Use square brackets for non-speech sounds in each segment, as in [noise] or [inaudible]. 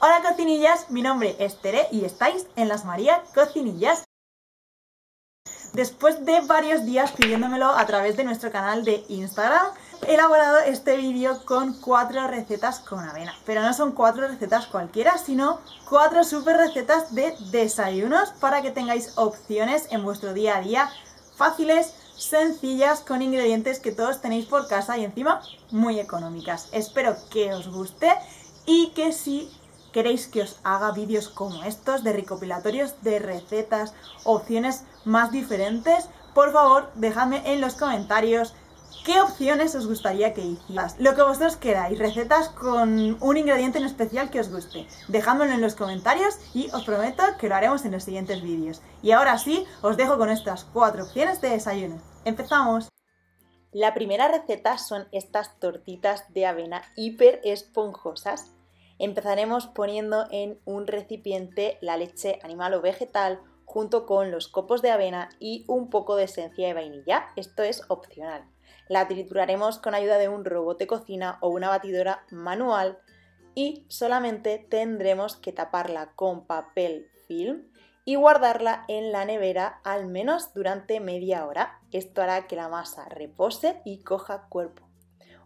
Hola cocinillas, mi nombre es Tere y estáis en Las María Cocinillas. Después de varios días pidiéndomelo a través de nuestro canal de Instagram, he elaborado este vídeo con cuatro recetas con avena. Pero no son cuatro recetas cualquiera, sino cuatro super recetas de desayunos para que tengáis opciones en vuestro día a día fáciles, sencillas, con ingredientes que todos tenéis por casa y encima muy económicas. Espero que os guste y que si queréis que os haga vídeos como estos de recopilatorios de recetas, opciones más diferentes, por favor dejadme en los comentarios qué opciones os gustaría que hicieras. Lo que vosotros queráis, recetas con un ingrediente en especial que os guste. Dejádmelo en los comentarios y os prometo que lo haremos en los siguientes vídeos. Y ahora sí, os dejo con estas cuatro opciones de desayuno. ¡Empezamos! La primera receta son estas tortitas de avena hiper esponjosas Empezaremos poniendo en un recipiente la leche animal o vegetal junto con los copos de avena y un poco de esencia de vainilla. Esto es opcional. La trituraremos con ayuda de un robot de cocina o una batidora manual y solamente tendremos que taparla con papel film y guardarla en la nevera al menos durante media hora. Esto hará que la masa repose y coja cuerpo.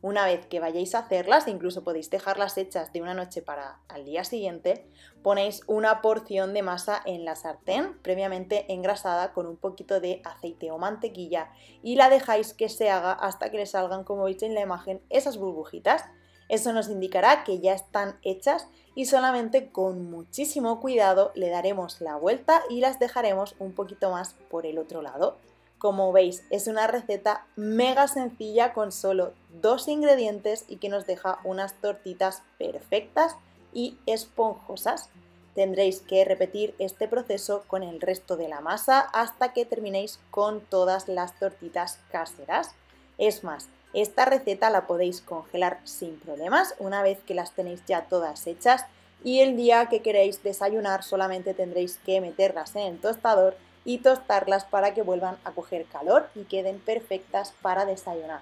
Una vez que vayáis a hacerlas, incluso podéis dejarlas hechas de una noche para al día siguiente, ponéis una porción de masa en la sartén previamente engrasada con un poquito de aceite o mantequilla y la dejáis que se haga hasta que le salgan, como veis en la imagen, esas burbujitas. Eso nos indicará que ya están hechas y solamente con muchísimo cuidado le daremos la vuelta y las dejaremos un poquito más por el otro lado. Como veis, es una receta mega sencilla con solo dos ingredientes y que nos deja unas tortitas perfectas y esponjosas. Tendréis que repetir este proceso con el resto de la masa hasta que terminéis con todas las tortitas caseras. Es más, esta receta la podéis congelar sin problemas una vez que las tenéis ya todas hechas y el día que queréis desayunar solamente tendréis que meterlas en el tostador y tostarlas para que vuelvan a coger calor y queden perfectas para desayunar.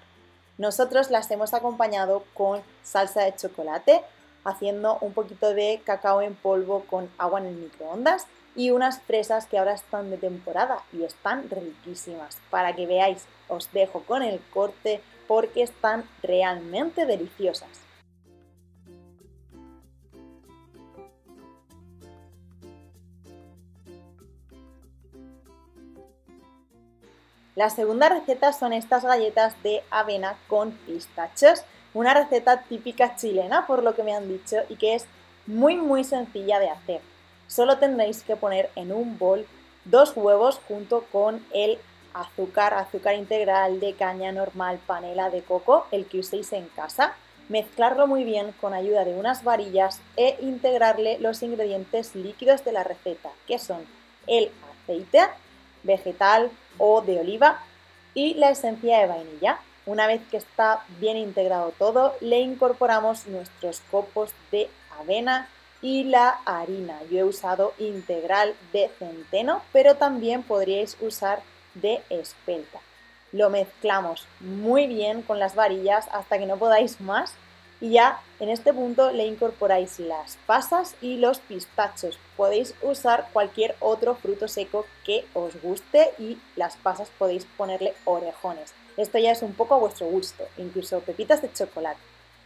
Nosotros las hemos acompañado con salsa de chocolate, haciendo un poquito de cacao en polvo con agua en el microondas y unas fresas que ahora están de temporada y están riquísimas. Para que veáis, os dejo con el corte porque están realmente deliciosas. La segunda receta son estas galletas de avena con pistachos, una receta típica chilena por lo que me han dicho y que es muy muy sencilla de hacer. Solo tendréis que poner en un bol dos huevos junto con el azúcar, azúcar integral de caña normal, panela de coco, el que uséis en casa, mezclarlo muy bien con ayuda de unas varillas e integrarle los ingredientes líquidos de la receta, que son el aceite, vegetal o de oliva y la esencia de vainilla. Una vez que está bien integrado todo, le incorporamos nuestros copos de avena y la harina. Yo he usado integral de centeno, pero también podríais usar de espelta. Lo mezclamos muy bien con las varillas hasta que no podáis más y ya en este punto le incorporáis las pasas y los pistachos. Podéis usar cualquier otro fruto seco que os guste y las pasas podéis ponerle orejones. Esto ya es un poco a vuestro gusto, incluso pepitas de chocolate.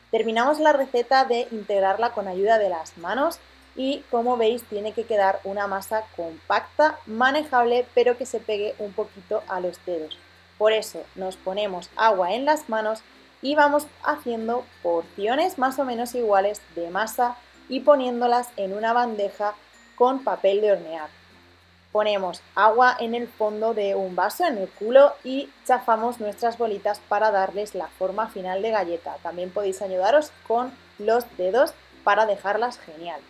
Terminamos la receta de integrarla con ayuda de las manos y como veis tiene que quedar una masa compacta, manejable, pero que se pegue un poquito a los dedos. Por eso nos ponemos agua en las manos y vamos haciendo porciones más o menos iguales de masa y poniéndolas en una bandeja con papel de hornear. Ponemos agua en el fondo de un vaso, en el culo, y chafamos nuestras bolitas para darles la forma final de galleta. También podéis ayudaros con los dedos para dejarlas genial.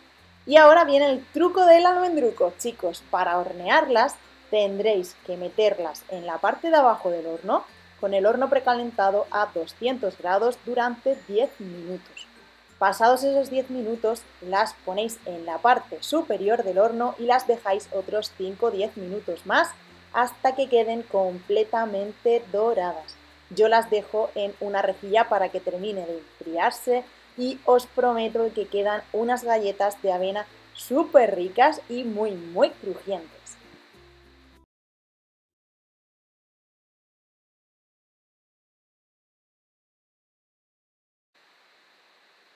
Y ahora viene el truco del almendruco, chicos. Para hornearlas tendréis que meterlas en la parte de abajo del horno con el horno precalentado a 200 grados durante 10 minutos. Pasados esos 10 minutos, las ponéis en la parte superior del horno y las dejáis otros 5 o 10 minutos más hasta que queden completamente doradas. Yo las dejo en una rejilla para que termine de enfriarse y os prometo que quedan unas galletas de avena súper ricas y muy muy crujientes.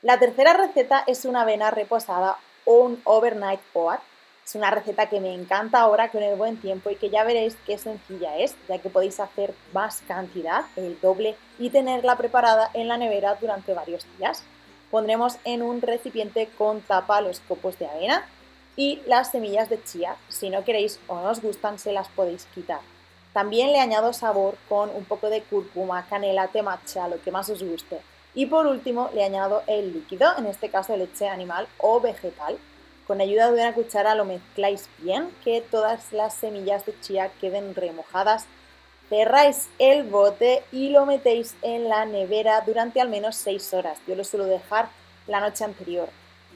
La tercera receta es una avena reposada o un overnight oat. Es una receta que me encanta ahora con el buen tiempo y que ya veréis qué sencilla es, ya que podéis hacer más cantidad, el doble, y tenerla preparada en la nevera durante varios días. Pondremos en un recipiente con tapa los copos de avena y las semillas de chía. Si no queréis o no os gustan, se las podéis quitar. También le añado sabor con un poco de cúrcuma, canela, té matcha, lo que más os guste. Y por último le añado el líquido, en este caso leche animal o vegetal. Con ayuda de una cuchara lo mezcláis bien, que todas las semillas de chía queden remojadas. Cerráis el bote y lo metéis en la nevera durante al menos 6 horas. Yo lo suelo dejar la noche anterior.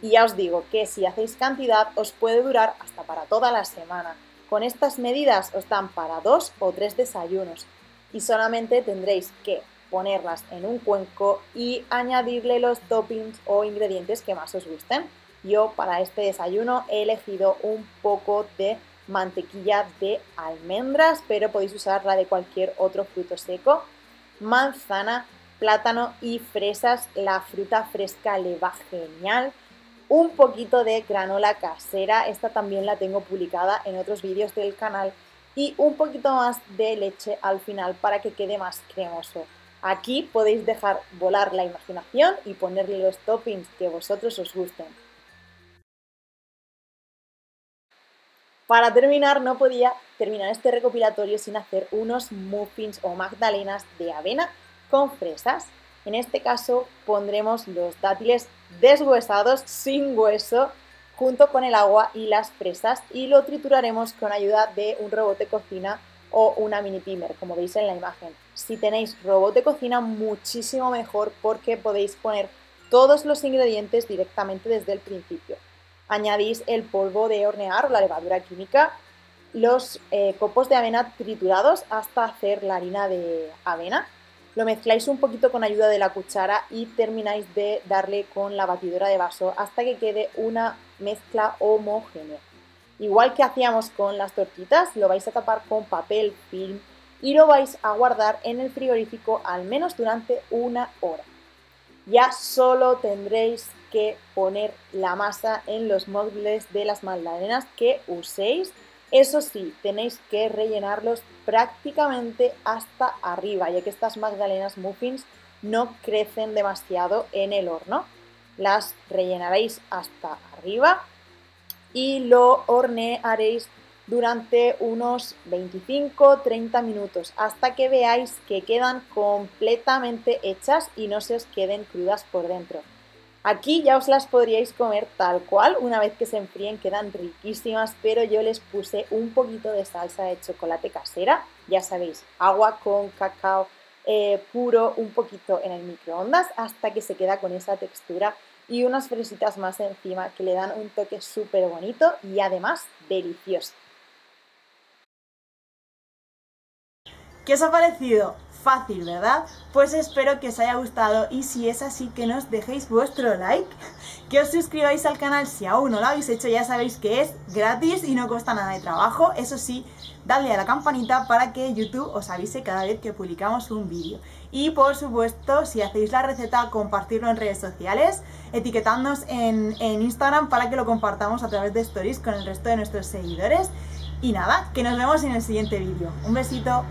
Y ya os digo que si hacéis cantidad os puede durar hasta para toda la semana. Con estas medidas os dan para dos o tres desayunos y solamente tendréis que ponerlas en un cuenco y añadirle los toppings o ingredientes que más os gusten. Yo para este desayuno he elegido un poco de mantequilla de almendras, pero podéis usar la de cualquier otro fruto seco, manzana, plátano y fresas. La fruta fresca le va genial. Un poquito de granola casera, esta también la tengo publicada en otros vídeos del canal. Y un poquito más de leche al final para que quede más cremoso. Aquí podéis dejar volar la imaginación y ponerle los toppings que vosotros os gusten. Para terminar, no podía terminar este recopilatorio sin hacer unos muffins o magdalenas de avena con fresas. En este caso pondremos los dátiles deshuesados sin hueso junto con el agua y las fresas y lo trituraremos con ayuda de un robot de cocina o una mini pimer, como veis en la imagen. Si tenéis robot de cocina, muchísimo mejor porque podéis poner todos los ingredientes directamente desde el principio añadís el polvo de hornear o la levadura química, los eh, copos de avena triturados hasta hacer la harina de avena. Lo mezcláis un poquito con ayuda de la cuchara y termináis de darle con la batidora de vaso hasta que quede una mezcla homogénea. Igual que hacíamos con las tortitas, lo vais a tapar con papel film y lo vais a guardar en el frigorífico al menos durante una hora. Ya solo tendréis que poner la masa en los móviles de las magdalenas que uséis. Eso sí, tenéis que rellenarlos prácticamente hasta arriba, ya que estas magdalenas muffins no crecen demasiado en el horno. Las rellenaréis hasta arriba y lo hornearéis durante unos 25-30 minutos hasta que veáis que quedan completamente hechas y no se os queden crudas por dentro. Aquí ya os las podríais comer tal cual, una vez que se enfríen quedan riquísimas, pero yo les puse un poquito de salsa de chocolate casera, ya sabéis, agua con cacao eh, puro, un poquito en el microondas hasta que se queda con esa textura y unas fresitas más encima que le dan un toque súper bonito y además delicioso. ¿Qué os ha parecido? fácil, ¿verdad? Pues espero que os haya gustado y si es así que nos dejéis vuestro like, [laughs] que os suscribáis al canal si aún no lo habéis hecho, ya sabéis que es gratis y no cuesta nada de trabajo, eso sí, dadle a la campanita para que YouTube os avise cada vez que publicamos un vídeo. Y por supuesto, si hacéis la receta, compartirlo en redes sociales, etiquetándonos en, en Instagram para que lo compartamos a través de stories con el resto de nuestros seguidores. Y nada, que nos vemos en el siguiente vídeo. Un besito.